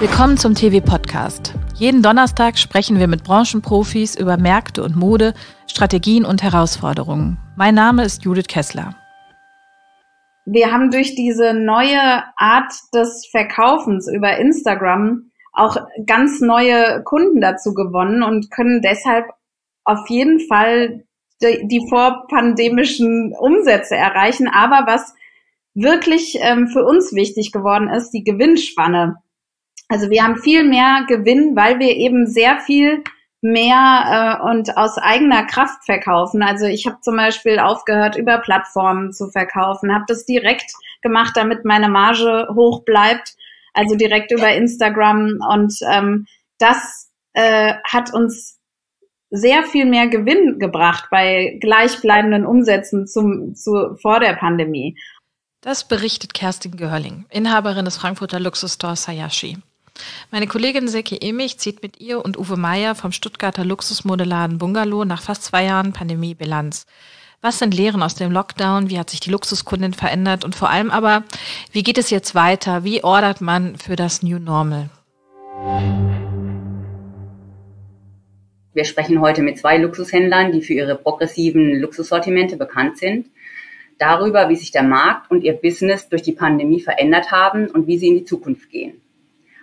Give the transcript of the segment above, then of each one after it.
Willkommen zum TV-Podcast. Jeden Donnerstag sprechen wir mit Branchenprofis über Märkte und Mode, Strategien und Herausforderungen. Mein Name ist Judith Kessler. Wir haben durch diese neue Art des Verkaufens über Instagram auch ganz neue Kunden dazu gewonnen und können deshalb auf jeden Fall die vorpandemischen Umsätze erreichen. Aber was wirklich ähm, für uns wichtig geworden ist, die Gewinnspanne. Also wir haben viel mehr Gewinn, weil wir eben sehr viel mehr äh, und aus eigener Kraft verkaufen. Also ich habe zum Beispiel aufgehört, über Plattformen zu verkaufen, habe das direkt gemacht, damit meine Marge hoch bleibt, also direkt über Instagram. Und ähm, das äh, hat uns sehr viel mehr Gewinn gebracht bei gleichbleibenden Umsätzen zum, zu, vor der Pandemie. Das berichtet Kerstin Görling, Inhaberin des Frankfurter Luxusstores Hayashi. Meine Kollegin Seki Emich zieht mit ihr und Uwe Meier vom Stuttgarter Luxusmodeladen Bungalow nach fast zwei Jahren Pandemie Bilanz. Was sind Lehren aus dem Lockdown? Wie hat sich die Luxuskundin verändert? Und vor allem aber, wie geht es jetzt weiter? Wie ordert man für das New Normal? Wir sprechen heute mit zwei Luxushändlern, die für ihre progressiven Luxussortimente bekannt sind, darüber, wie sich der Markt und ihr Business durch die Pandemie verändert haben und wie sie in die Zukunft gehen.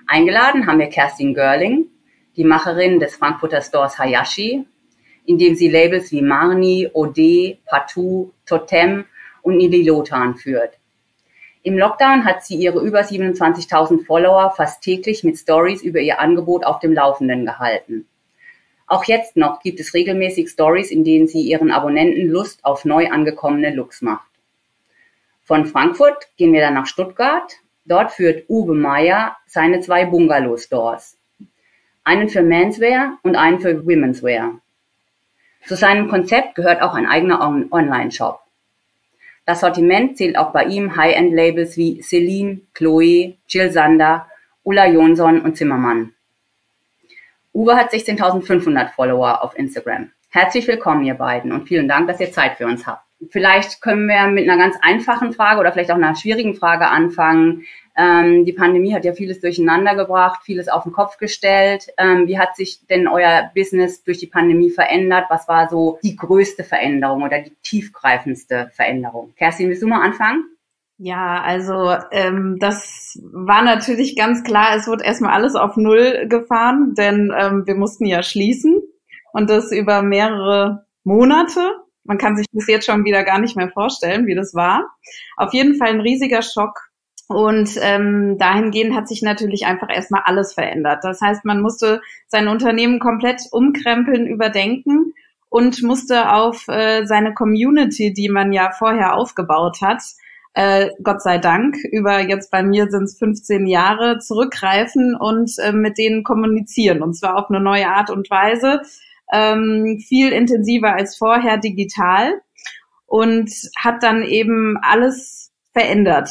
Eingeladen haben wir Kerstin Görling, die Macherin des Frankfurter Stores Hayashi, in dem sie Labels wie Marni, Ode, Patou, Totem und Nililotan führt. Im Lockdown hat sie ihre über 27.000 Follower fast täglich mit Stories über ihr Angebot auf dem Laufenden gehalten. Auch jetzt noch gibt es regelmäßig Stories, in denen sie ihren Abonnenten Lust auf neu angekommene Looks macht. Von Frankfurt gehen wir dann nach Stuttgart, Dort führt Uwe Meyer seine zwei Bungalow-Stores. Einen für Menswear und einen für Womenswear. Zu seinem Konzept gehört auch ein eigener On Online-Shop. Das Sortiment zählt auch bei ihm High-End-Labels wie Celine, Chloe, Jill Sander, Ulla Jonsson und Zimmermann. Uwe hat 16.500 Follower auf Instagram. Herzlich willkommen, ihr beiden, und vielen Dank, dass ihr Zeit für uns habt. Vielleicht können wir mit einer ganz einfachen Frage oder vielleicht auch einer schwierigen Frage anfangen. Ähm, die Pandemie hat ja vieles durcheinander gebracht, vieles auf den Kopf gestellt. Ähm, wie hat sich denn euer Business durch die Pandemie verändert? Was war so die größte Veränderung oder die tiefgreifendste Veränderung? Kerstin, willst du mal anfangen? Ja, also ähm, das war natürlich ganz klar, es wird erstmal alles auf Null gefahren, denn ähm, wir mussten ja schließen und das über mehrere Monate. Man kann sich das jetzt schon wieder gar nicht mehr vorstellen, wie das war. Auf jeden Fall ein riesiger Schock. Und ähm, dahingehend hat sich natürlich einfach erstmal alles verändert. Das heißt, man musste sein Unternehmen komplett umkrempeln, überdenken und musste auf äh, seine Community, die man ja vorher aufgebaut hat, äh, Gott sei Dank, über jetzt bei mir sind es 15 Jahre, zurückgreifen und äh, mit denen kommunizieren. Und zwar auf eine neue Art und Weise, ähm, viel intensiver als vorher digital und hat dann eben alles verändert.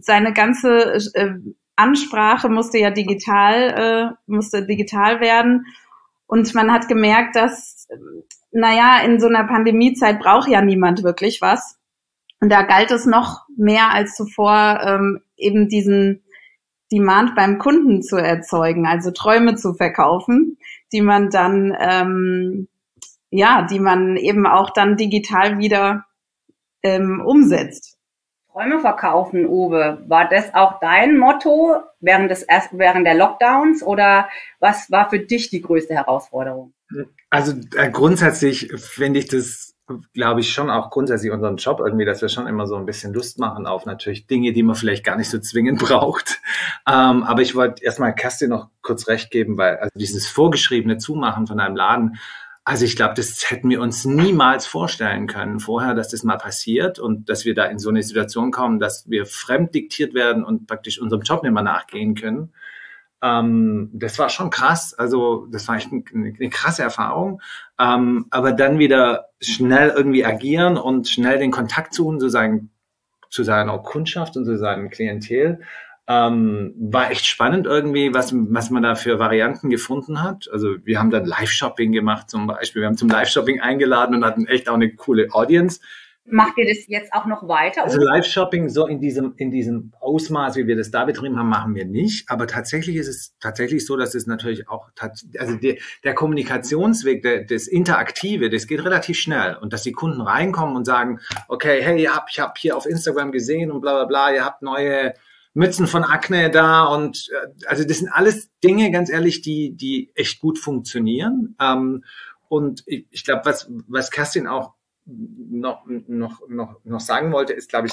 Seine ganze äh, Ansprache musste ja digital, äh, musste digital werden. Und man hat gemerkt, dass, naja, in so einer Pandemiezeit braucht ja niemand wirklich was. Und da galt es noch mehr als zuvor, ähm, eben diesen Demand beim Kunden zu erzeugen, also Träume zu verkaufen, die man dann, ähm, ja, die man eben auch dann digital wieder ähm, umsetzt. Träume verkaufen, Uwe, war das auch dein Motto während des während der Lockdowns oder was war für dich die größte Herausforderung? Also äh, grundsätzlich finde ich das glaube ich, schon auch grundsätzlich unseren Job irgendwie, dass wir schon immer so ein bisschen Lust machen auf natürlich Dinge, die man vielleicht gar nicht so zwingend braucht. Ähm, aber ich wollte erstmal Kerstin noch kurz recht geben, weil also dieses vorgeschriebene Zumachen von einem Laden, also ich glaube, das hätten wir uns niemals vorstellen können vorher, dass das mal passiert und dass wir da in so eine Situation kommen, dass wir fremd diktiert werden und praktisch unserem Job nicht mehr nachgehen können. Ähm, das war schon krass. Also das war echt eine, eine krasse Erfahrung. Ähm, aber dann wieder schnell irgendwie agieren und schnell den Kontakt suchen zu, seinen, zu seiner Kundschaft und zu seinem Klientel. Ähm, war echt spannend irgendwie, was, was man da für Varianten gefunden hat. Also wir haben dann Live-Shopping gemacht zum Beispiel. Wir haben zum Live-Shopping eingeladen und hatten echt auch eine coole Audience. Macht ihr das jetzt auch noch weiter? Also Live-Shopping so in diesem, in diesem Ausmaß, wie wir das da betrieben haben, machen wir nicht. Aber tatsächlich ist es tatsächlich so, dass es natürlich auch, also der, der Kommunikationsweg, der, das Interaktive, das geht relativ schnell. Und dass die Kunden reinkommen und sagen, okay, hey, ihr habt, ich habe hier auf Instagram gesehen und bla bla bla, ihr habt neue Mützen von Akne da und äh, also das sind alles Dinge, ganz ehrlich, die, die echt gut funktionieren. Ähm, und ich, ich glaube, was, was Kerstin auch noch, noch, noch, noch sagen wollte, ist, glaube ich,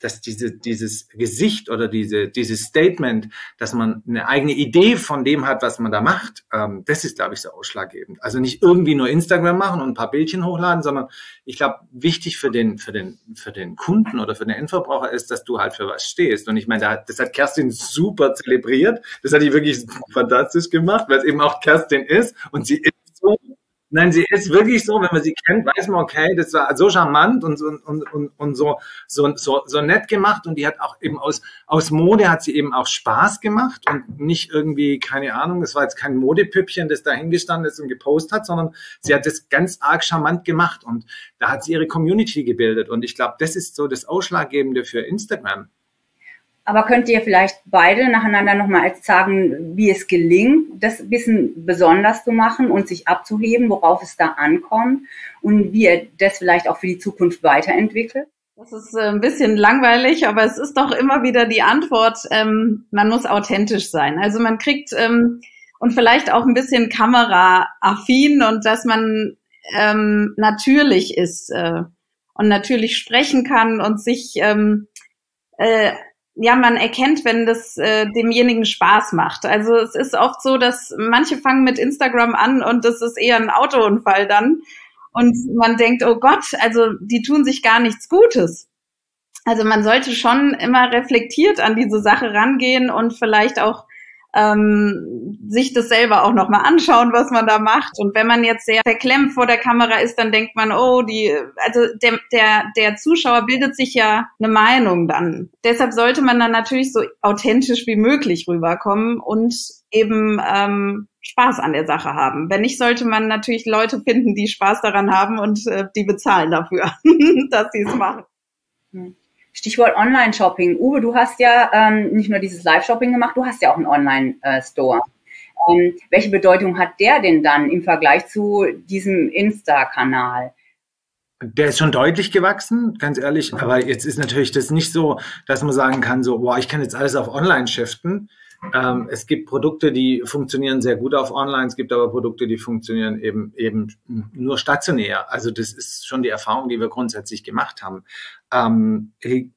dass diese, dieses Gesicht oder diese, dieses Statement, dass man eine eigene Idee von dem hat, was man da macht, ähm, das ist, glaube ich, so ausschlaggebend. Also nicht irgendwie nur Instagram machen und ein paar Bildchen hochladen, sondern ich glaube, wichtig für den, für den, für den Kunden oder für den Endverbraucher ist, dass du halt für was stehst. Und ich meine, das hat Kerstin super zelebriert. Das hat die wirklich fantastisch gemacht, weil es eben auch Kerstin ist und sie ist Nein, sie ist wirklich so, wenn man sie kennt, weiß man, okay, das war so charmant und, und, und, und so, so, so, so nett gemacht und die hat auch eben aus, aus Mode hat sie eben auch Spaß gemacht und nicht irgendwie, keine Ahnung, das war jetzt kein Modepüppchen, das da hingestanden ist und gepostet hat, sondern sie hat das ganz arg charmant gemacht und da hat sie ihre Community gebildet und ich glaube, das ist so das Ausschlaggebende für Instagram. Aber könnt ihr vielleicht beide nacheinander nochmal sagen, wie es gelingt, das Wissen besonders zu machen und sich abzuheben, worauf es da ankommt und wie ihr das vielleicht auch für die Zukunft weiterentwickelt? Das ist äh, ein bisschen langweilig, aber es ist doch immer wieder die Antwort, ähm, man muss authentisch sein. Also man kriegt ähm, und vielleicht auch ein bisschen kameraaffin und dass man ähm, natürlich ist äh, und natürlich sprechen kann und sich ähm, äh, ja, man erkennt, wenn das äh, demjenigen Spaß macht. Also es ist oft so, dass manche fangen mit Instagram an und das ist eher ein Autounfall dann. Und man denkt, oh Gott, also die tun sich gar nichts Gutes. Also man sollte schon immer reflektiert an diese Sache rangehen und vielleicht auch ähm, sich das selber auch nochmal anschauen, was man da macht. Und wenn man jetzt sehr verklemmt vor der Kamera ist, dann denkt man, oh, die, also der, der, der Zuschauer bildet sich ja eine Meinung dann. Deshalb sollte man dann natürlich so authentisch wie möglich rüberkommen und eben ähm, Spaß an der Sache haben. Wenn nicht, sollte man natürlich Leute finden, die Spaß daran haben und äh, die bezahlen dafür, dass sie es machen. Hm. Stichwort Online-Shopping. Uwe, du hast ja ähm, nicht nur dieses Live-Shopping gemacht, du hast ja auch einen Online-Store. Ähm, welche Bedeutung hat der denn dann im Vergleich zu diesem Insta-Kanal? Der ist schon deutlich gewachsen, ganz ehrlich. Aber jetzt ist natürlich das nicht so, dass man sagen kann, so, boah, ich kann jetzt alles auf Online shiften. Ähm, es gibt Produkte, die funktionieren sehr gut auf Online. Es gibt aber Produkte, die funktionieren eben, eben nur stationär. Also das ist schon die Erfahrung, die wir grundsätzlich gemacht haben. Ähm,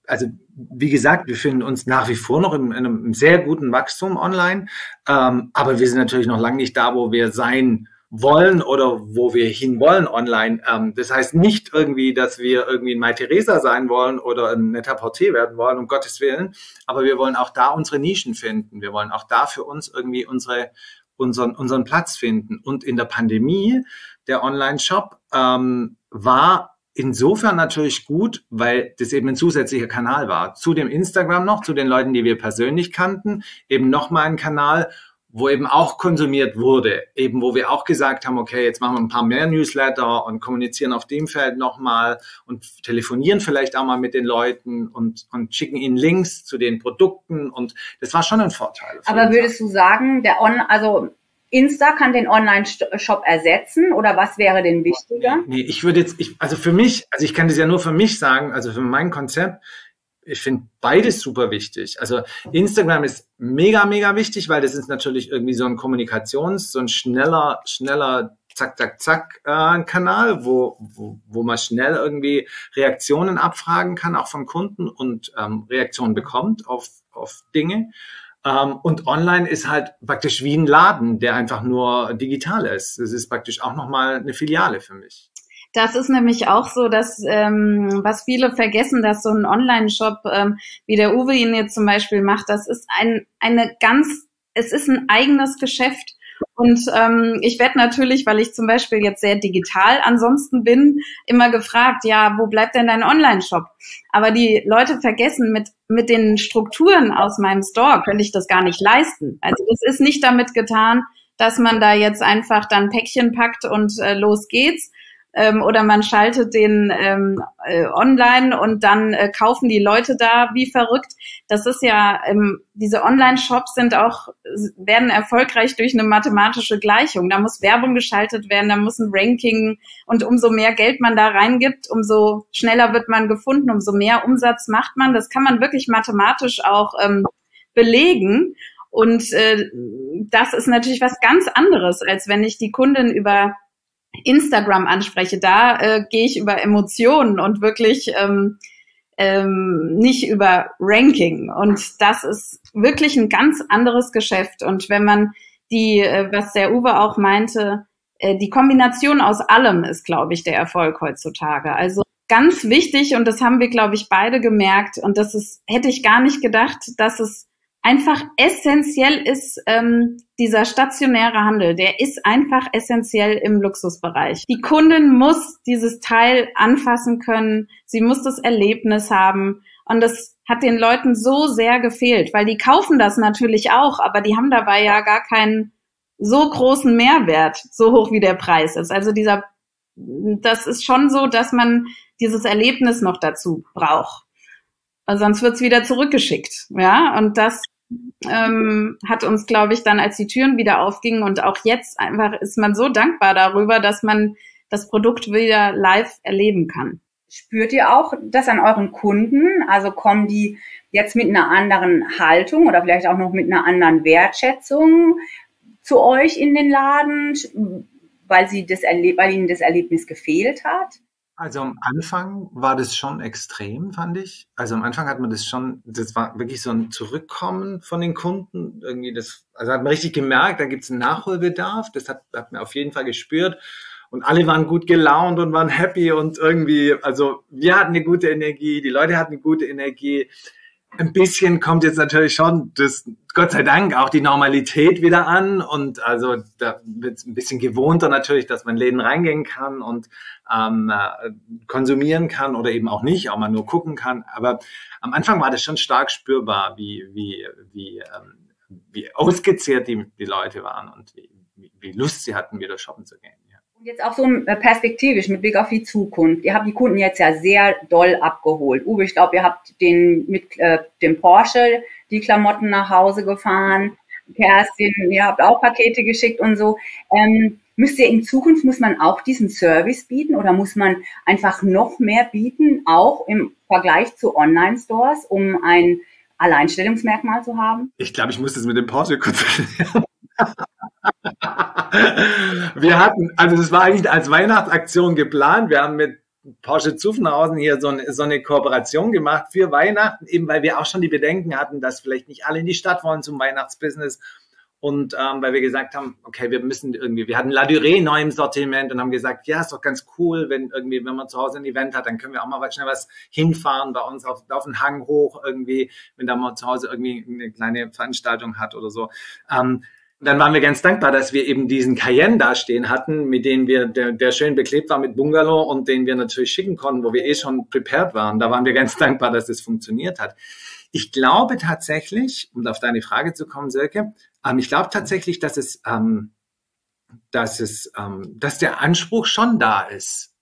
also wie gesagt, wir finden uns nach wie vor noch in, in einem sehr guten Wachstum online, ähm, aber wir sind natürlich noch lange nicht da, wo wir sein wollen oder wo wir hinwollen online. Ähm, das heißt nicht irgendwie, dass wir irgendwie ein Mai Theresa sein wollen oder ein netter Portier werden wollen, um Gottes Willen. Aber wir wollen auch da unsere Nischen finden. Wir wollen auch da für uns irgendwie unsere, unseren, unseren Platz finden. Und in der Pandemie, der Online-Shop ähm, war insofern natürlich gut, weil das eben ein zusätzlicher Kanal war. Zu dem Instagram noch, zu den Leuten, die wir persönlich kannten, eben nochmal ein Kanal, wo eben auch konsumiert wurde, eben wo wir auch gesagt haben, okay, jetzt machen wir ein paar mehr Newsletter und kommunizieren auf dem Feld nochmal und telefonieren vielleicht auch mal mit den Leuten und, und schicken ihnen Links zu den Produkten und das war schon ein Vorteil. Aber würdest du sagen, der On, also Insta kann den Online-Shop ersetzen oder was wäre denn wichtiger? Nee, ich würde jetzt, ich, also für mich, also ich kann das ja nur für mich sagen, also für mein Konzept, ich finde beides super wichtig. Also Instagram ist mega, mega wichtig, weil das ist natürlich irgendwie so ein Kommunikations-, so ein schneller, schneller Zack, Zack, Zack äh, Kanal, wo, wo, wo man schnell irgendwie Reaktionen abfragen kann, auch von Kunden und ähm, Reaktionen bekommt auf, auf Dinge. Ähm, und online ist halt praktisch wie ein Laden, der einfach nur digital ist. Das ist praktisch auch nochmal eine Filiale für mich. Das ist nämlich auch so, dass ähm, was viele vergessen, dass so ein Online-Shop, ähm, wie der Uwe ihn jetzt zum Beispiel macht, das ist ein eine ganz, es ist ein eigenes Geschäft. Und ähm, ich werde natürlich, weil ich zum Beispiel jetzt sehr digital ansonsten bin, immer gefragt, ja, wo bleibt denn dein Online-Shop? Aber die Leute vergessen, mit, mit den Strukturen aus meinem Store könnte ich das gar nicht leisten. Also das ist nicht damit getan, dass man da jetzt einfach dann Päckchen packt und äh, los geht's, ähm, oder man schaltet den ähm, äh, online und dann äh, kaufen die Leute da wie verrückt. Das ist ja, ähm, diese Online-Shops sind auch, werden erfolgreich durch eine mathematische Gleichung. Da muss Werbung geschaltet werden, da muss ein Ranking und umso mehr Geld man da reingibt, umso schneller wird man gefunden, umso mehr Umsatz macht man. Das kann man wirklich mathematisch auch ähm, belegen. Und äh, das ist natürlich was ganz anderes, als wenn ich die Kundin über Instagram anspreche. Da äh, gehe ich über Emotionen und wirklich ähm, ähm, nicht über Ranking. Und das ist wirklich ein ganz anderes Geschäft. Und wenn man die, äh, was der Uwe auch meinte, äh, die Kombination aus allem ist, glaube ich, der Erfolg heutzutage. Also ganz wichtig und das haben wir, glaube ich, beide gemerkt und das ist, hätte ich gar nicht gedacht, dass es einfach essentiell ist, ähm, dieser stationäre Handel, der ist einfach essentiell im Luxusbereich. Die Kundin muss dieses Teil anfassen können, sie muss das Erlebnis haben und das hat den Leuten so sehr gefehlt, weil die kaufen das natürlich auch, aber die haben dabei ja gar keinen so großen Mehrwert, so hoch wie der Preis ist. Also dieser, das ist schon so, dass man dieses Erlebnis noch dazu braucht. Sonst wird's wieder zurückgeschickt. Ja, und das ähm, hat uns, glaube ich, dann, als die Türen wieder aufgingen und auch jetzt einfach ist man so dankbar darüber, dass man das Produkt wieder live erleben kann. Spürt ihr auch das an euren Kunden? Also kommen die jetzt mit einer anderen Haltung oder vielleicht auch noch mit einer anderen Wertschätzung zu euch in den Laden, weil, sie das weil ihnen das Erlebnis gefehlt hat? Also am Anfang war das schon extrem, fand ich. Also am Anfang hat man das schon, das war wirklich so ein Zurückkommen von den Kunden. Irgendwie das, also hat man richtig gemerkt, da gibt es einen Nachholbedarf. Das hat, hat man auf jeden Fall gespürt. Und alle waren gut gelaunt und waren happy und irgendwie, also wir hatten eine gute Energie, die Leute hatten eine gute Energie ein bisschen kommt jetzt natürlich schon das, Gott sei Dank, auch die Normalität wieder an. Und also da wird es ein bisschen gewohnter natürlich, dass man in Läden reingehen kann und ähm, äh, konsumieren kann oder eben auch nicht, auch mal nur gucken kann. Aber am Anfang war das schon stark spürbar, wie, wie, wie, ähm, wie ausgezehrt die, die Leute waren und wie, wie Lust sie hatten, wieder shoppen zu gehen. Jetzt auch so äh, perspektivisch mit Blick auf die Zukunft. Ihr habt die Kunden jetzt ja sehr doll abgeholt. Uwe, ich glaube, ihr habt den mit äh, dem Porsche die Klamotten nach Hause gefahren. Kerstin, ihr habt auch Pakete geschickt und so. Ähm, müsst ihr in Zukunft, muss man auch diesen Service bieten oder muss man einfach noch mehr bieten, auch im Vergleich zu Online-Stores, um ein Alleinstellungsmerkmal zu haben? Ich glaube, ich muss das mit dem Porsche kurz wir hatten, also das war eigentlich als Weihnachtsaktion geplant. Wir haben mit Porsche Zuffenhausen hier so eine, so eine Kooperation gemacht für Weihnachten, eben weil wir auch schon die Bedenken hatten, dass vielleicht nicht alle in die Stadt wollen zum Weihnachtsbusiness. Und ähm, weil wir gesagt haben, okay, wir müssen irgendwie, wir hatten La Durée neu im Sortiment und haben gesagt, ja, ist doch ganz cool, wenn irgendwie, wenn man zu Hause ein Event hat, dann können wir auch mal schnell was hinfahren bei uns auf, auf den Hang hoch irgendwie, wenn da mal zu Hause irgendwie eine kleine Veranstaltung hat oder so. Ähm, dann waren wir ganz dankbar, dass wir eben diesen Cayenne da stehen hatten, mit dem wir, der, der schön beklebt war mit Bungalow und den wir natürlich schicken konnten, wo wir eh schon prepared waren. Da waren wir ganz dankbar, dass das funktioniert hat. Ich glaube tatsächlich, um auf deine Frage zu kommen, Silke, ähm, ich glaube tatsächlich, dass es, ähm, dass es, ähm, dass der Anspruch schon da ist.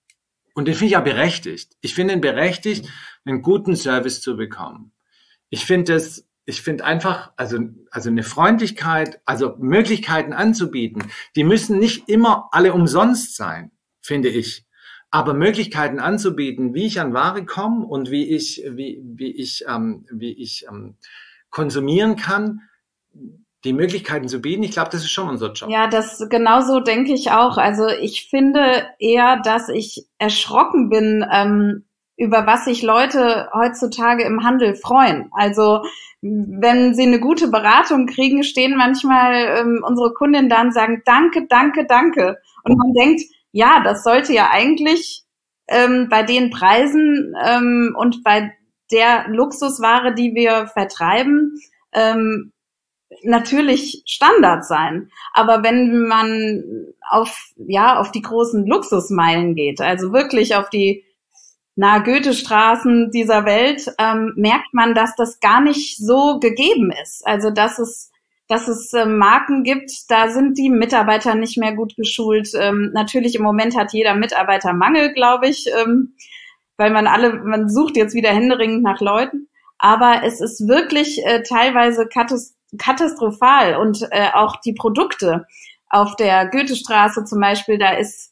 Und den finde ich ja berechtigt. Ich finde ihn berechtigt, einen guten Service zu bekommen. Ich finde es ich finde einfach, also, also eine Freundlichkeit, also Möglichkeiten anzubieten, die müssen nicht immer alle umsonst sein, finde ich. Aber Möglichkeiten anzubieten, wie ich an Ware komme und wie ich, wie, wie ich, ähm, wie ich ähm, konsumieren kann, die Möglichkeiten zu bieten, ich glaube, das ist schon unser Job. Ja, das genauso denke ich auch. Also ich finde eher, dass ich erschrocken bin, ähm, über was sich Leute heutzutage im Handel freuen. Also wenn sie eine gute Beratung kriegen, stehen manchmal ähm, unsere Kundinnen da und sagen, danke, danke, danke. Und man denkt, ja, das sollte ja eigentlich ähm, bei den Preisen ähm, und bei der Luxusware, die wir vertreiben, ähm, natürlich Standard sein. Aber wenn man auf, ja, auf die großen Luxusmeilen geht, also wirklich auf die nahe Goethestraßen dieser Welt, ähm, merkt man, dass das gar nicht so gegeben ist. Also dass es, dass es äh, Marken gibt, da sind die Mitarbeiter nicht mehr gut geschult. Ähm, natürlich im Moment hat jeder Mitarbeiter Mangel, glaube ich, ähm, weil man alle, man sucht jetzt wieder händeringend nach Leuten. Aber es ist wirklich äh, teilweise katastrophal und äh, auch die Produkte auf der Goethestraße zum Beispiel, da ist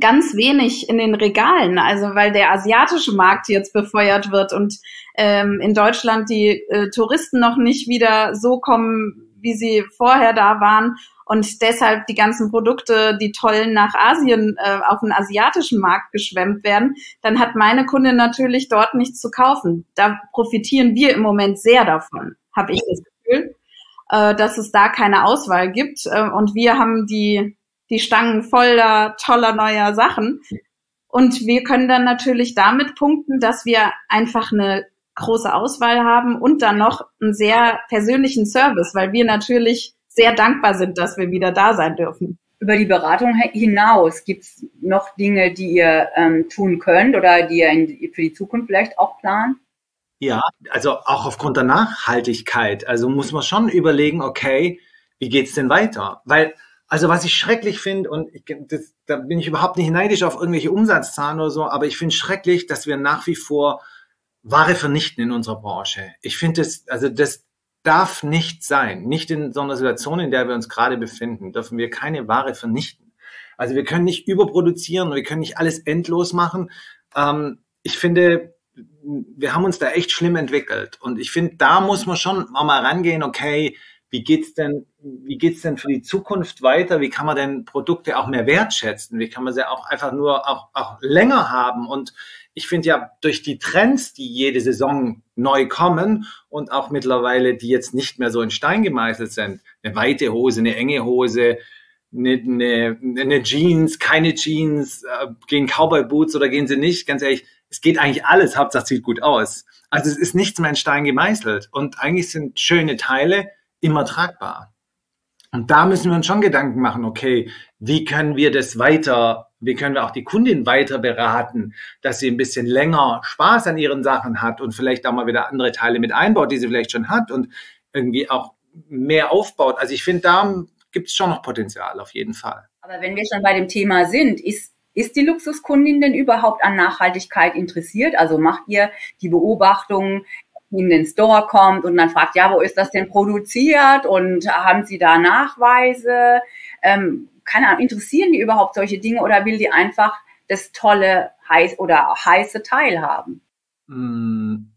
ganz wenig in den Regalen, also weil der asiatische Markt jetzt befeuert wird und ähm, in Deutschland die äh, Touristen noch nicht wieder so kommen, wie sie vorher da waren und deshalb die ganzen Produkte, die tollen nach Asien äh, auf den asiatischen Markt geschwemmt werden, dann hat meine Kundin natürlich dort nichts zu kaufen. Da profitieren wir im Moment sehr davon, habe ich das Gefühl, äh, dass es da keine Auswahl gibt äh, und wir haben die die Stangen voller toller neuer Sachen und wir können dann natürlich damit punkten, dass wir einfach eine große Auswahl haben und dann noch einen sehr persönlichen Service, weil wir natürlich sehr dankbar sind, dass wir wieder da sein dürfen. Über die Beratung hinaus gibt es noch Dinge, die ihr ähm, tun könnt oder die ihr in, für die Zukunft vielleicht auch plant? Ja, also auch aufgrund der Nachhaltigkeit. Also muss man schon überlegen, okay, wie geht's denn weiter? Weil, also was ich schrecklich finde, und ich, das, da bin ich überhaupt nicht neidisch auf irgendwelche Umsatzzahlen oder so, aber ich finde schrecklich, dass wir nach wie vor Ware vernichten in unserer Branche. Ich finde das, also das darf nicht sein. Nicht in so einer Situation, in der wir uns gerade befinden, dürfen wir keine Ware vernichten. Also wir können nicht überproduzieren, wir können nicht alles endlos machen. Ähm, ich finde, wir haben uns da echt schlimm entwickelt. Und ich finde, da muss man schon mal rangehen, okay, wie geht's denn, wie geht's denn für die Zukunft weiter? Wie kann man denn Produkte auch mehr wertschätzen? Wie kann man sie auch einfach nur auch, auch länger haben? Und ich finde ja durch die Trends, die jede Saison neu kommen und auch mittlerweile, die jetzt nicht mehr so in Stein gemeißelt sind, eine weite Hose, eine enge Hose, eine, eine, eine Jeans, keine Jeans, äh, gehen Cowboy Boots oder gehen sie nicht, ganz ehrlich, es geht eigentlich alles, Hauptsache sieht gut aus. Also es ist nichts mehr in Stein gemeißelt und eigentlich sind schöne Teile immer tragbar. Und da müssen wir uns schon Gedanken machen, okay, wie können wir das weiter, wie können wir auch die Kundin weiter beraten, dass sie ein bisschen länger Spaß an ihren Sachen hat und vielleicht auch mal wieder andere Teile mit einbaut, die sie vielleicht schon hat und irgendwie auch mehr aufbaut. Also ich finde, da gibt es schon noch Potenzial auf jeden Fall. Aber wenn wir schon bei dem Thema sind, ist ist die Luxuskundin denn überhaupt an Nachhaltigkeit interessiert? Also macht ihr die Beobachtung, in den Store kommt und dann fragt, ja, wo ist das denn produziert und haben Sie da Nachweise? Ähm, keine Ahnung, interessieren die überhaupt solche Dinge oder will die einfach das tolle heiß oder heiße Teil haben? Hm,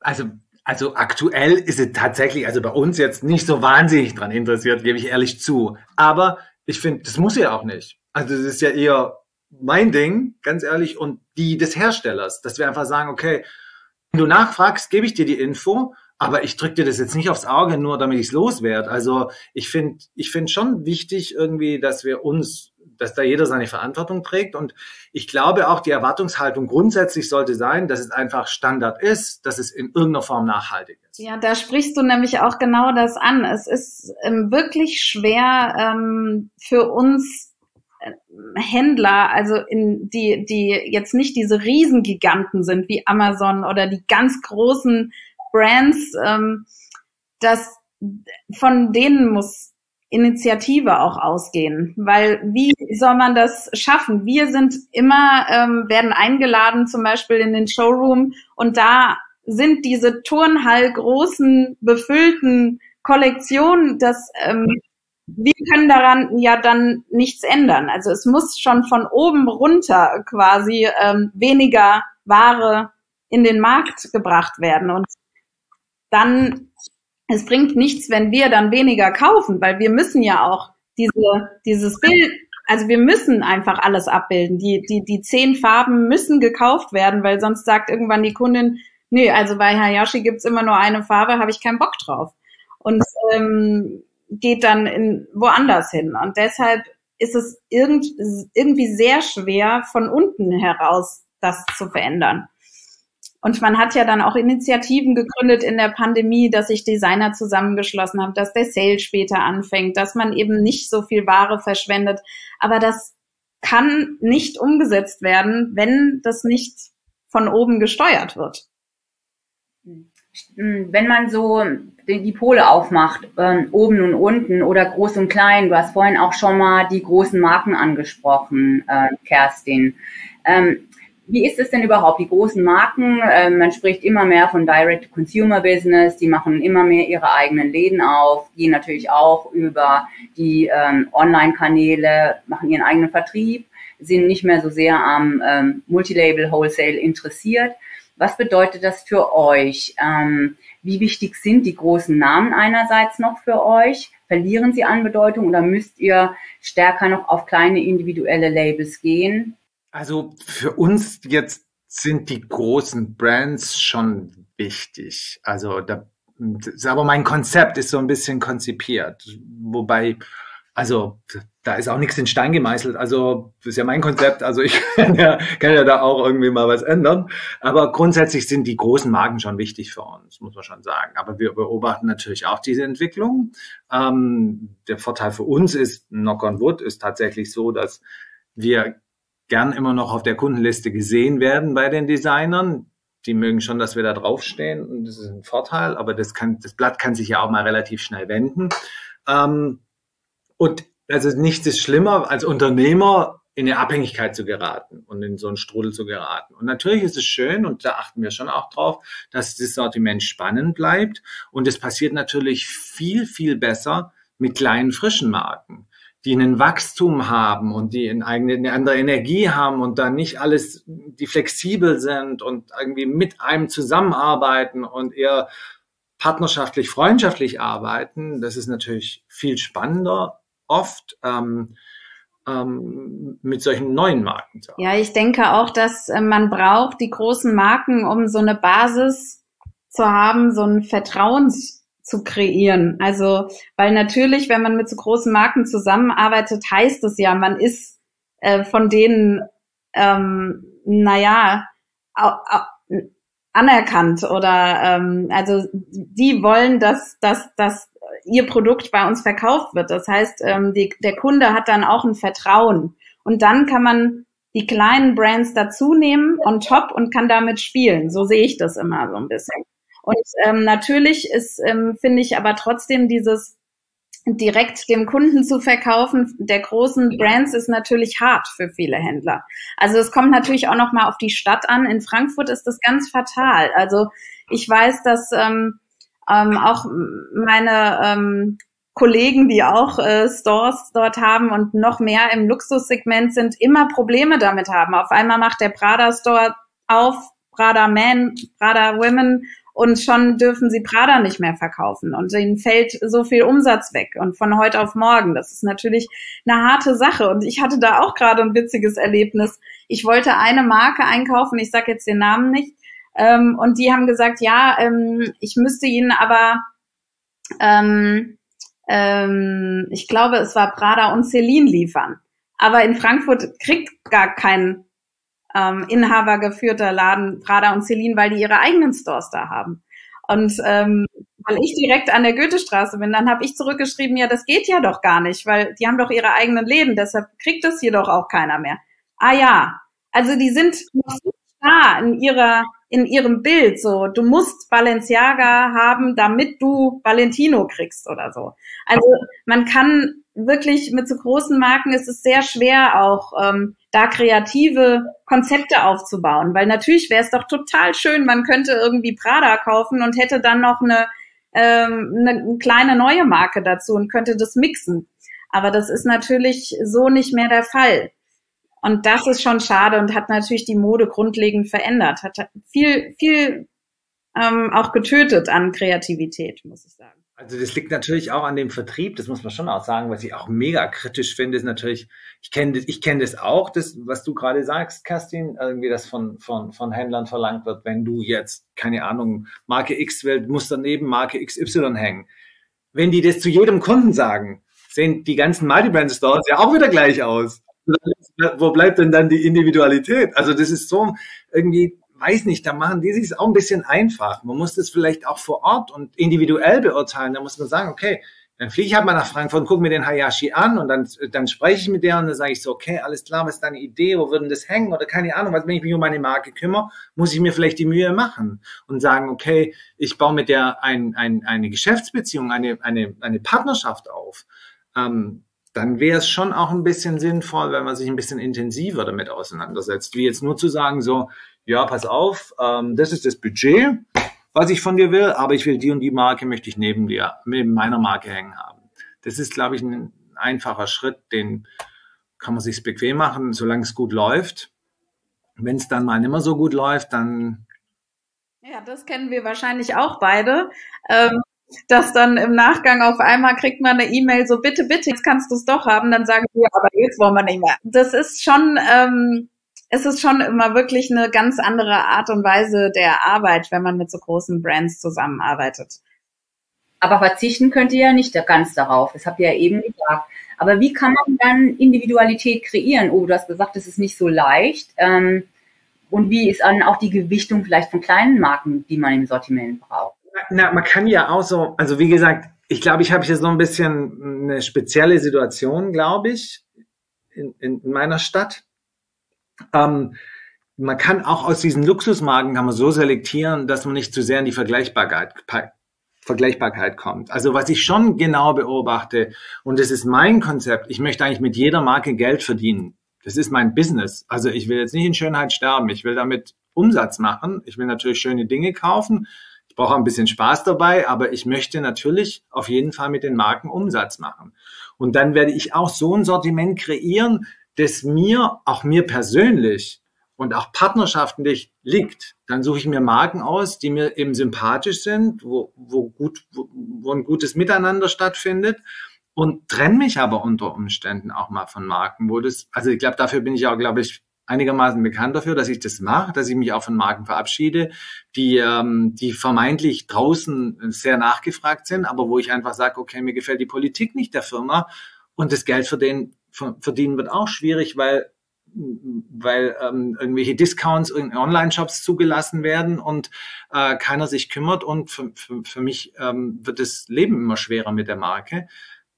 also also aktuell ist es tatsächlich, also bei uns jetzt nicht so wahnsinnig dran interessiert, gebe ich ehrlich zu. Aber ich finde, das muss ja auch nicht. Also es ist ja eher mein Ding, ganz ehrlich, und die des Herstellers, dass wir einfach sagen, okay, wenn du nachfragst, gebe ich dir die Info, aber ich drücke dir das jetzt nicht aufs Auge, nur damit ich es loswerde. Also ich finde ich finde schon wichtig irgendwie, dass wir uns, dass da jeder seine Verantwortung trägt. Und ich glaube auch, die Erwartungshaltung grundsätzlich sollte sein, dass es einfach Standard ist, dass es in irgendeiner Form nachhaltig ist. Ja, da sprichst du nämlich auch genau das an. Es ist ähm, wirklich schwer ähm, für uns Händler, also in die, die jetzt nicht diese Riesengiganten sind wie Amazon oder die ganz großen Brands, ähm, das von denen muss Initiative auch ausgehen, weil wie soll man das schaffen? Wir sind immer ähm, werden eingeladen, zum Beispiel in den Showroom und da sind diese Turnhall großen befüllten Kollektionen, das ähm, wir können daran ja dann nichts ändern. Also es muss schon von oben runter quasi ähm, weniger Ware in den Markt gebracht werden. Und dann, es bringt nichts, wenn wir dann weniger kaufen, weil wir müssen ja auch diese, dieses Bild, also wir müssen einfach alles abbilden. Die, die, die zehn Farben müssen gekauft werden, weil sonst sagt irgendwann die Kundin, nee, also bei Hayashi gibt's immer nur eine Farbe, habe ich keinen Bock drauf. Und ähm, geht dann in woanders hin. Und deshalb ist es irgend, irgendwie sehr schwer, von unten heraus das zu verändern. Und man hat ja dann auch Initiativen gegründet in der Pandemie, dass sich Designer zusammengeschlossen haben, dass der Sale später anfängt, dass man eben nicht so viel Ware verschwendet. Aber das kann nicht umgesetzt werden, wenn das nicht von oben gesteuert wird. Wenn man so die, Pole aufmacht, ähm, oben und unten oder groß und klein, du hast vorhin auch schon mal die großen Marken angesprochen, äh, Kerstin. Ähm, wie ist es denn überhaupt? Die großen Marken, man spricht immer mehr von Direct-to-Consumer-Business, die machen immer mehr ihre eigenen Läden auf, gehen natürlich auch über die ähm, Online-Kanäle, machen ihren eigenen Vertrieb, sind nicht mehr so sehr am ähm, Multilabel-Wholesale interessiert. Was bedeutet das für euch? Ähm, wie wichtig sind die großen Namen einerseits noch für euch? Verlieren sie an Bedeutung oder müsst ihr stärker noch auf kleine individuelle Labels gehen? Also für uns jetzt sind die großen Brands schon wichtig. Also da, aber mein Konzept ist so ein bisschen konzipiert, wobei also da ist auch nichts in Stein gemeißelt. Also das ist ja mein Konzept. Also ich kann ja, kann ja da auch irgendwie mal was ändern. Aber grundsätzlich sind die großen Marken schon wichtig für uns, muss man schon sagen. Aber wir beobachten natürlich auch diese Entwicklung. Ähm, der Vorteil für uns ist, Knock on Wood, ist tatsächlich so, dass wir gern immer noch auf der Kundenliste gesehen werden bei den Designern. Die mögen schon, dass wir da draufstehen und das ist ein Vorteil, aber das kann, das Blatt kann sich ja auch mal relativ schnell wenden. Ähm, und also nichts ist schlimmer, als Unternehmer in eine Abhängigkeit zu geraten und in so einen Strudel zu geraten. Und natürlich ist es schön, und da achten wir schon auch drauf, dass das Sortiment spannend bleibt. Und es passiert natürlich viel, viel besser mit kleinen, frischen Marken die einen Wachstum haben und die eine, eigene, eine andere Energie haben und dann nicht alles, die flexibel sind und irgendwie mit einem zusammenarbeiten und eher partnerschaftlich, freundschaftlich arbeiten, das ist natürlich viel spannender oft ähm, ähm, mit solchen neuen Marken zu. Ja, ich denke auch, dass äh, man braucht die großen Marken, um so eine Basis zu haben, so ein Vertrauens zu kreieren. Also, weil natürlich, wenn man mit so großen Marken zusammenarbeitet, heißt es ja, man ist äh, von denen, ähm, naja, anerkannt oder ähm, also die wollen, dass, dass, dass ihr Produkt bei uns verkauft wird. Das heißt, ähm, die, der Kunde hat dann auch ein Vertrauen. Und dann kann man die kleinen Brands dazu nehmen on top und kann damit spielen. So sehe ich das immer so ein bisschen. Und ähm, natürlich ist, ähm, finde ich, aber trotzdem dieses direkt dem Kunden zu verkaufen der großen Brands ist natürlich hart für viele Händler. Also es kommt natürlich auch noch mal auf die Stadt an. In Frankfurt ist das ganz fatal. Also ich weiß, dass ähm, ähm, auch meine ähm, Kollegen, die auch äh, Stores dort haben und noch mehr im Luxussegment sind, immer Probleme damit haben. Auf einmal macht der Prada Store auf, Prada Men, Prada Women und schon dürfen sie Prada nicht mehr verkaufen und ihnen fällt so viel Umsatz weg und von heute auf morgen. Das ist natürlich eine harte Sache und ich hatte da auch gerade ein witziges Erlebnis. Ich wollte eine Marke einkaufen, ich sage jetzt den Namen nicht, ähm, und die haben gesagt, ja, ähm, ich müsste ihnen aber ähm, ähm, ich glaube, es war Prada und Celine liefern. Aber in Frankfurt kriegt gar kein ähm, Inhaber geführter Laden Prada und Celine, weil die ihre eigenen Stores da haben. Und ähm, weil ich direkt an der Goethestraße bin, dann habe ich zurückgeschrieben, ja, das geht ja doch gar nicht, weil die haben doch ihre eigenen Läden, deshalb kriegt das hier doch auch keiner mehr. Ah ja, also die sind noch so klar in ihrer in ihrem Bild so, du musst Balenciaga haben, damit du Valentino kriegst oder so. Also man kann wirklich mit so großen Marken ist es sehr schwer auch ähm, da kreative Konzepte aufzubauen, weil natürlich wäre es doch total schön, man könnte irgendwie Prada kaufen und hätte dann noch eine, ähm, eine kleine neue Marke dazu und könnte das mixen. Aber das ist natürlich so nicht mehr der Fall. Und das ist schon schade und hat natürlich die Mode grundlegend verändert, hat viel, viel ähm, auch getötet an Kreativität, muss ich sagen. Also das liegt natürlich auch an dem Vertrieb, das muss man schon auch sagen, was ich auch mega kritisch finde, ist natürlich, ich kenne das, ich das auch, das, was du gerade sagst, Kerstin, irgendwie das von, von, von Händlern verlangt wird, wenn du jetzt, keine Ahnung, Marke X will, muss daneben Marke XY hängen. Wenn die das zu jedem Kunden sagen, sehen die ganzen Multibrand-Stores ja auch wieder gleich aus wo bleibt denn dann die Individualität? Also das ist so irgendwie, weiß nicht, da machen die sich auch ein bisschen einfach. Man muss das vielleicht auch vor Ort und individuell beurteilen. Da muss man sagen, okay, Dann fliege ich halt mal nach Frankfurt und gucke mir den Hayashi an und dann, dann spreche ich mit der und dann sage ich so, okay, alles klar, was ist deine Idee, wo würden das hängen oder keine Ahnung, was, wenn ich mich um meine Marke kümmere, muss ich mir vielleicht die Mühe machen und sagen, okay, ich baue mit der ein, ein, eine Geschäftsbeziehung, eine, eine, eine Partnerschaft auf. Ähm, dann wäre es schon auch ein bisschen sinnvoll, wenn man sich ein bisschen intensiver damit auseinandersetzt, wie jetzt nur zu sagen so, ja, pass auf, ähm, das ist das Budget, was ich von dir will, aber ich will die und die Marke möchte ich neben dir, neben meiner Marke hängen haben. Das ist, glaube ich, ein einfacher Schritt, den kann man sich bequem machen, solange es gut läuft. Wenn es dann mal nicht mehr so gut läuft, dann. Ja, das kennen wir wahrscheinlich auch beide. Ähm, dass dann im Nachgang auf einmal kriegt man eine E-Mail so, bitte, bitte, jetzt kannst du es doch haben, dann sagen wir, aber jetzt wollen wir nicht mehr. Das ist schon, ähm, es ist schon immer wirklich eine ganz andere Art und Weise der Arbeit, wenn man mit so großen Brands zusammenarbeitet. Aber verzichten könnt ihr ja nicht ganz darauf. Das habt ihr ja eben gesagt. Aber wie kann man dann Individualität kreieren? Oh, du hast gesagt, es ist nicht so leicht. Ähm, und wie ist dann auch die Gewichtung vielleicht von kleinen Marken, die man im Sortiment braucht? Na, man kann ja auch so, also wie gesagt, ich glaube, ich habe hier so ein bisschen eine spezielle Situation, glaube ich, in, in meiner Stadt. Ähm, man kann auch aus diesen Luxusmarken kann man so selektieren, dass man nicht zu sehr in die Vergleichbarkeit, Vergleichbarkeit kommt. Also was ich schon genau beobachte, und das ist mein Konzept, ich möchte eigentlich mit jeder Marke Geld verdienen. Das ist mein Business. Also ich will jetzt nicht in Schönheit sterben. Ich will damit Umsatz machen. Ich will natürlich schöne Dinge kaufen. Ich brauche ein bisschen Spaß dabei, aber ich möchte natürlich auf jeden Fall mit den Marken Umsatz machen. Und dann werde ich auch so ein Sortiment kreieren, das mir, auch mir persönlich und auch partnerschaftlich liegt, dann suche ich mir Marken aus, die mir eben sympathisch sind, wo, wo, gut, wo, wo ein gutes Miteinander stattfindet und trenne mich aber unter Umständen auch mal von Marken, wo das, also ich glaube, dafür bin ich auch, glaube ich, einigermaßen bekannt dafür, dass ich das mache, dass ich mich auch von Marken verabschiede, die, ähm, die vermeintlich draußen sehr nachgefragt sind, aber wo ich einfach sage, okay, mir gefällt die Politik nicht der Firma und das Geld für den verdienen wird auch schwierig, weil weil ähm, irgendwelche Discounts in Online-Shops zugelassen werden und äh, keiner sich kümmert und für, für, für mich ähm, wird das Leben immer schwerer mit der Marke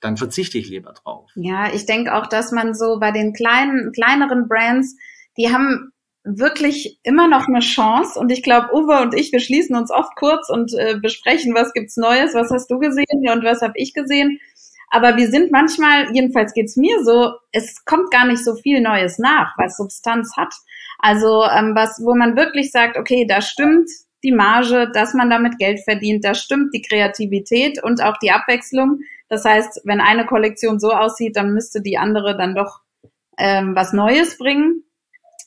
dann verzichte ich lieber drauf. Ja, ich denke auch, dass man so bei den kleinen, kleineren Brands, die haben wirklich immer noch eine Chance. Und ich glaube, Uwe und ich, wir schließen uns oft kurz und äh, besprechen, was gibt's Neues, was hast du gesehen und was habe ich gesehen. Aber wir sind manchmal, jedenfalls geht's mir so, es kommt gar nicht so viel Neues nach, was Substanz hat. Also ähm, was, wo man wirklich sagt, okay, da stimmt die Marge, dass man damit Geld verdient, da stimmt die Kreativität und auch die Abwechslung. Das heißt, wenn eine Kollektion so aussieht, dann müsste die andere dann doch ähm, was Neues bringen.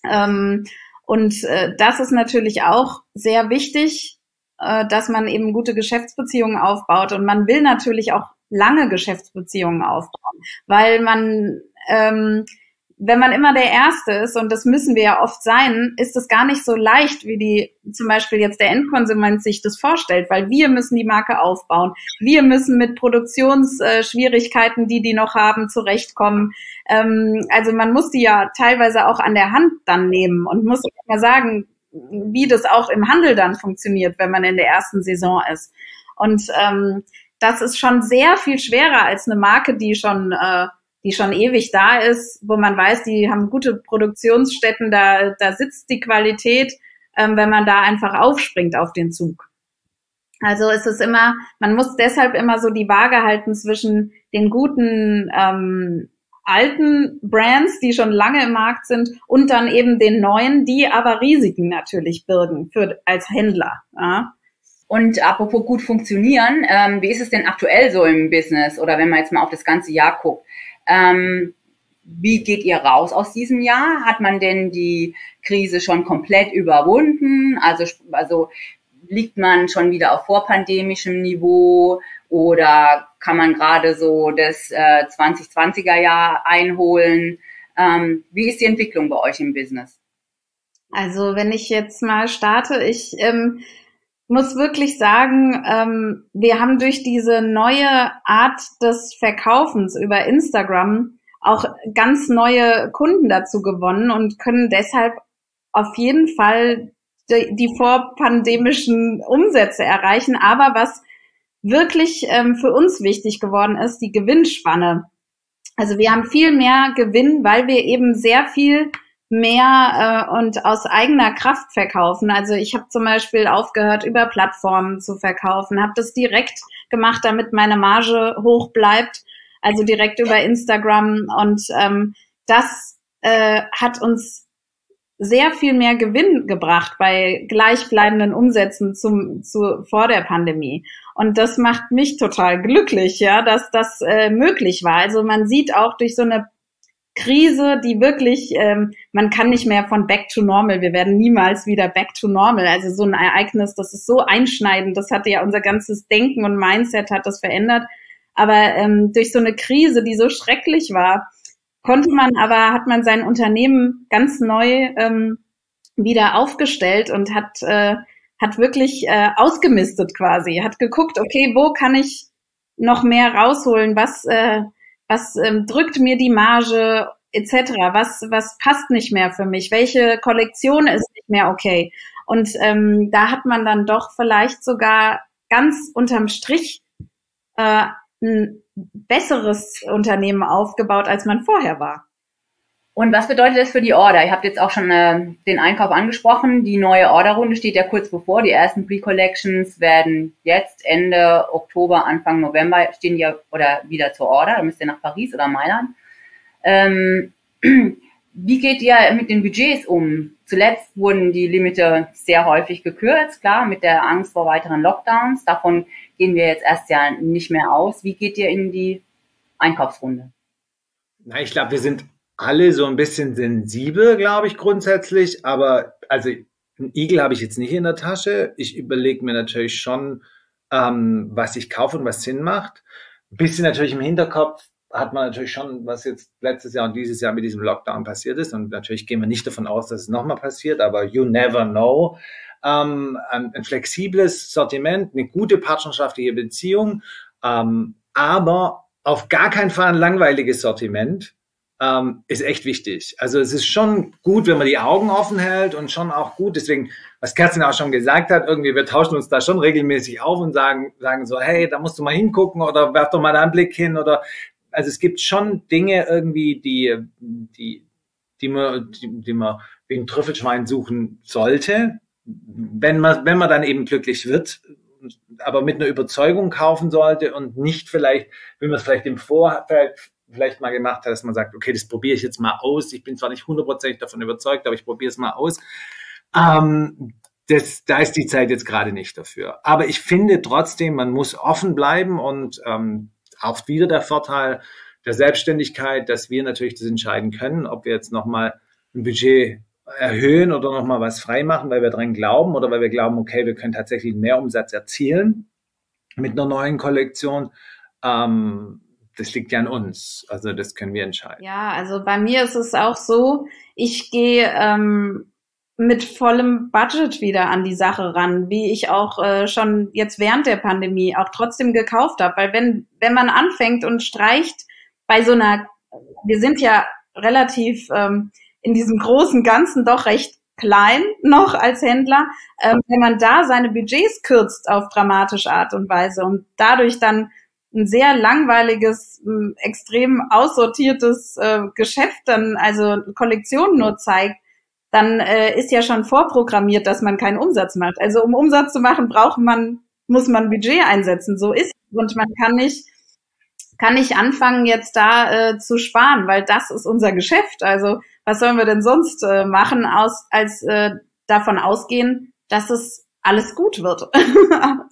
Ähm, und äh, das ist natürlich auch sehr wichtig, äh, dass man eben gute Geschäftsbeziehungen aufbaut. Und man will natürlich auch lange Geschäftsbeziehungen aufbauen, weil man, ähm, wenn man immer der Erste ist, und das müssen wir ja oft sein, ist es gar nicht so leicht, wie die zum Beispiel jetzt der Endkonsument sich das vorstellt, weil wir müssen die Marke aufbauen. Wir müssen mit Produktionsschwierigkeiten, die die noch haben, zurechtkommen. Ähm, also man muss die ja teilweise auch an der Hand dann nehmen und muss mal sagen, wie das auch im Handel dann funktioniert, wenn man in der ersten Saison ist. Und ähm, das ist schon sehr viel schwerer als eine Marke, die schon, äh, die schon ewig da ist, wo man weiß, die haben gute Produktionsstätten, da, da sitzt die Qualität, ähm, wenn man da einfach aufspringt auf den Zug. Also es ist immer, man muss deshalb immer so die Waage halten zwischen den guten ähm, alten Brands, die schon lange im Markt sind, und dann eben den neuen, die aber Risiken natürlich birgen für als Händler. Ja. Und apropos gut funktionieren, ähm, wie ist es denn aktuell so im Business oder wenn man jetzt mal auf das ganze Jahr guckt? Ähm, wie geht ihr raus aus diesem Jahr? Hat man denn die Krise schon komplett überwunden? Also, also liegt man schon wieder auf vorpandemischem Niveau oder kann man gerade so das äh, 2020er Jahr einholen? Ähm, wie ist die Entwicklung bei euch im Business? Also wenn ich jetzt mal starte, ich ähm, muss wirklich sagen, ähm, wir haben durch diese neue Art des Verkaufens über Instagram auch ganz neue Kunden dazu gewonnen und können deshalb auf jeden Fall die, die vorpandemischen Umsätze erreichen. Aber was wirklich ähm, für uns wichtig geworden ist, die Gewinnspanne. Also wir haben viel mehr Gewinn, weil wir eben sehr viel mehr äh, und aus eigener Kraft verkaufen. Also ich habe zum Beispiel aufgehört, über Plattformen zu verkaufen, habe das direkt gemacht, damit meine Marge hoch bleibt, also direkt über Instagram. Und ähm, das äh, hat uns sehr viel mehr Gewinn gebracht bei gleichbleibenden Umsätzen zum, zu, vor der Pandemie. Und das macht mich total glücklich, ja, dass das äh, möglich war. Also man sieht auch durch so eine Krise, die wirklich, ähm, man kann nicht mehr von back to normal, wir werden niemals wieder back to normal. Also so ein Ereignis, das ist so einschneidend, das hatte ja unser ganzes Denken und Mindset hat das verändert. Aber ähm, durch so eine Krise, die so schrecklich war, konnte man aber, hat man sein Unternehmen ganz neu ähm, wieder aufgestellt und hat, äh, hat wirklich äh, ausgemistet quasi, hat geguckt, okay, wo kann ich noch mehr rausholen, was äh, was ähm, drückt mir die Marge etc. Was, was passt nicht mehr für mich? Welche Kollektion ist nicht mehr okay? Und ähm, da hat man dann doch vielleicht sogar ganz unterm Strich äh, ein besseres Unternehmen aufgebaut, als man vorher war. Und was bedeutet das für die Order? Ihr habt jetzt auch schon äh, den Einkauf angesprochen. Die neue Orderrunde steht ja kurz bevor. Die ersten Pre-Collections werden jetzt Ende Oktober, Anfang November stehen ja oder wieder zur Order. Da müsst ihr nach Paris oder Mailand. Ähm, wie geht ihr mit den Budgets um? Zuletzt wurden die Limite sehr häufig gekürzt, klar, mit der Angst vor weiteren Lockdowns. Davon gehen wir jetzt erst ja nicht mehr aus. Wie geht ihr in die Einkaufsrunde? Na, ich glaube, wir sind alle so ein bisschen sensibel, glaube ich, grundsätzlich. Aber also einen Igel habe ich jetzt nicht in der Tasche. Ich überlege mir natürlich schon, ähm, was ich kaufe und was Sinn macht. Ein bisschen natürlich im Hinterkopf hat man natürlich schon, was jetzt letztes Jahr und dieses Jahr mit diesem Lockdown passiert ist. Und natürlich gehen wir nicht davon aus, dass es nochmal passiert, aber you never know. Ähm, ein, ein, flexibles Sortiment, eine gute partnerschaftliche Beziehung, ähm, aber auf gar keinen Fall ein langweiliges Sortiment ähm, ist echt wichtig. Also es ist schon gut, wenn man die Augen offen hält und schon auch gut, deswegen, was Kerstin auch schon gesagt hat, irgendwie wir tauschen uns da schon regelmäßig auf und sagen, sagen so, hey, da musst du mal hingucken oder werf doch mal einen Blick hin oder also es gibt schon Dinge irgendwie, die, die, die man, die, die man wie ein Trüffelschwein suchen sollte, wenn man, wenn man dann eben glücklich wird, aber mit einer Überzeugung kaufen sollte und nicht vielleicht, wie man es vielleicht im Vorfeld vielleicht mal gemacht hat, dass man sagt, okay, das probiere ich jetzt mal aus. Ich bin zwar nicht hundertprozentig davon überzeugt, aber ich probiere es mal aus. Ähm, das, da ist die Zeit jetzt gerade nicht dafür. Aber ich finde trotzdem, man muss offen bleiben und ähm, auch wieder der Vorteil der Selbstständigkeit, dass wir natürlich das entscheiden können, ob wir jetzt nochmal ein Budget erhöhen oder nochmal was freimachen, weil wir dran glauben oder weil wir glauben, okay, wir können tatsächlich mehr Umsatz erzielen mit einer neuen Kollektion. Ähm, das liegt ja an uns. Also das können wir entscheiden. Ja, also bei mir ist es auch so, ich gehe ähm, mit vollem Budget wieder an die Sache ran, wie ich auch äh, schon jetzt während der Pandemie auch trotzdem gekauft habe. Weil wenn, wenn man anfängt und streicht bei so einer, wir sind ja relativ ähm, in diesem großen Ganzen doch recht klein noch als Händler, ähm, wenn man da seine Budgets kürzt auf dramatische Art und Weise und dadurch dann ein sehr langweiliges, extrem aussortiertes äh, Geschäft dann, also Kollektionen nur zeigt, dann äh, ist ja schon vorprogrammiert, dass man keinen Umsatz macht. Also um Umsatz zu machen, braucht man, muss man Budget einsetzen. So ist und man kann nicht kann nicht anfangen jetzt da äh, zu sparen, weil das ist unser Geschäft. Also was sollen wir denn sonst äh, machen, aus, als äh, davon ausgehen, dass es alles gut wird.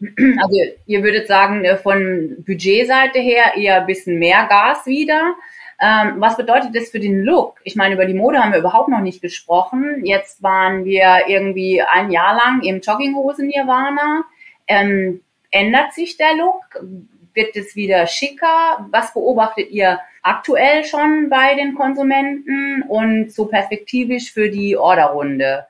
Also ihr würdet sagen, äh, von Budgetseite her eher ein bisschen mehr Gas wieder. Ähm, was bedeutet das für den Look? Ich meine, über die Mode haben wir überhaupt noch nicht gesprochen. Jetzt waren wir irgendwie ein Jahr lang im Jogginghosen Nirvana. Ähm, ändert sich der Look? Wird es wieder schicker? Was beobachtet ihr aktuell schon bei den Konsumenten und so perspektivisch für die Orderrunde?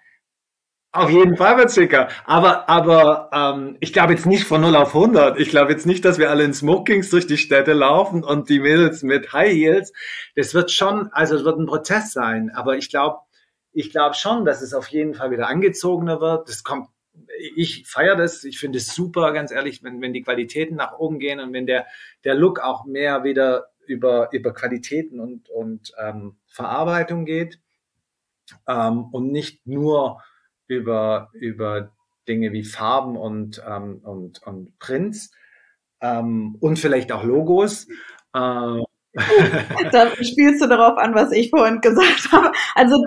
Auf jeden Fall wird schicker. Aber, aber ähm, ich glaube jetzt nicht von 0 auf 100. Ich glaube jetzt nicht, dass wir alle in Smokings durch die Städte laufen und die Mädels mit High Heels. Das wird schon, also es wird ein Prozess sein. Aber ich glaube, ich glaube schon, dass es auf jeden Fall wieder angezogener wird. Das kommt ich feiere das, ich finde es super, ganz ehrlich, wenn, wenn die Qualitäten nach oben gehen und wenn der, der Look auch mehr wieder über, über Qualitäten und, und ähm, Verarbeitung geht ähm, und nicht nur über, über Dinge wie Farben und, ähm, und, und Prints ähm, und vielleicht auch Logos. Äh, da spielst du darauf an, was ich vorhin gesagt habe. Also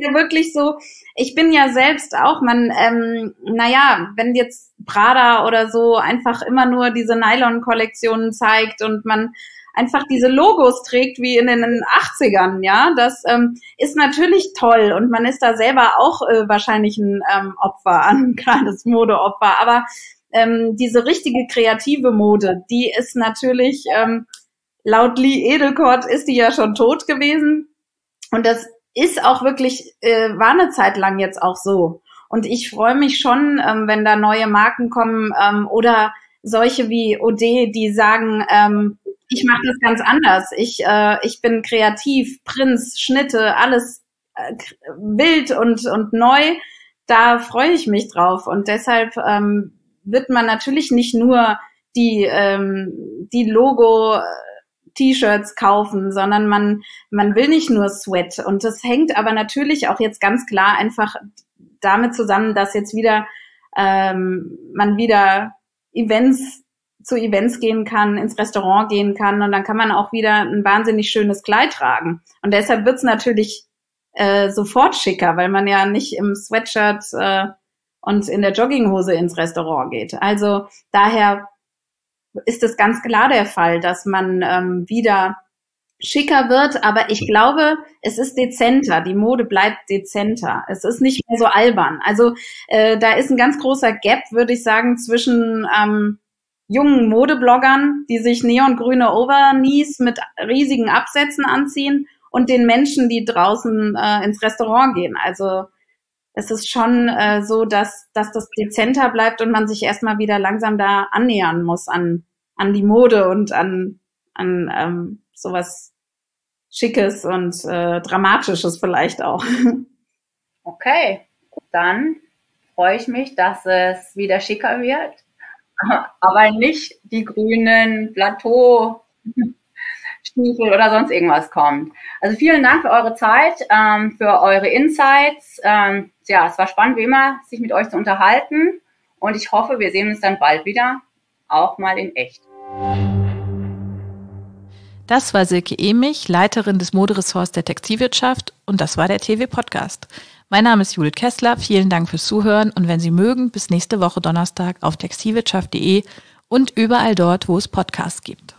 ja wirklich so, ich bin ja selbst auch, man, ähm, naja, wenn jetzt Prada oder so einfach immer nur diese Nylon-Kollektionen zeigt und man einfach diese Logos trägt wie in den 80ern, ja, das ähm, ist natürlich toll und man ist da selber auch äh, wahrscheinlich ein ähm, Opfer, ein kleines Modeopfer, aber ähm, diese richtige kreative Mode, die ist natürlich ähm, laut Lee Edelkort ist die ja schon tot gewesen und das ist auch wirklich, äh, war eine Zeit lang jetzt auch so. Und ich freue mich schon, ähm, wenn da neue Marken kommen ähm, oder solche wie OD, die sagen, ähm, ich mache das ganz anders. Ich, äh, ich bin kreativ, Prinz, Schnitte, alles äh, wild und, und neu. Da freue ich mich drauf. Und deshalb ähm, wird man natürlich nicht nur die, ähm, die Logo T-Shirts kaufen, sondern man, man will nicht nur Sweat. Und das hängt aber natürlich auch jetzt ganz klar einfach damit zusammen, dass jetzt wieder ähm, man wieder Events zu Events gehen kann, ins Restaurant gehen kann und dann kann man auch wieder ein wahnsinnig schönes Kleid tragen. Und deshalb wird's natürlich äh, sofort schicker, weil man ja nicht im Sweatshirt äh, und in der Jogginghose ins Restaurant geht. Also daher ist es ganz klar der Fall, dass man ähm, wieder schicker wird, aber ich glaube, es ist dezenter. Die Mode bleibt dezenter. Es ist nicht mehr so albern. Also äh, da ist ein ganz großer Gap, würde ich sagen, zwischen ähm, jungen Modebloggern, die sich neongrüne Overknees mit riesigen Absätzen anziehen und den Menschen, die draußen äh, ins Restaurant gehen. Also es ist schon äh, so, dass, dass das dezenter bleibt und man sich erstmal wieder langsam da annähern muss an, an die Mode und an, an ähm, sowas Schickes und äh, Dramatisches vielleicht auch. Okay, dann freue ich mich, dass es wieder schicker wird, aber nicht die grünen Plateau Stiefel oder sonst irgendwas kommt. Also vielen Dank für eure Zeit, ähm, für eure Insights. Ähm, ja, es war spannend wie immer, sich mit euch zu unterhalten und ich hoffe, wir sehen uns dann bald wieder, auch mal in echt. Das war Silke Emich, Leiterin des Moderessorts der Textilwirtschaft und das war der TV Podcast. Mein Name ist Judith Kessler, vielen Dank fürs Zuhören und wenn Sie mögen, bis nächste Woche Donnerstag auf textilwirtschaft.de und überall dort, wo es Podcasts gibt.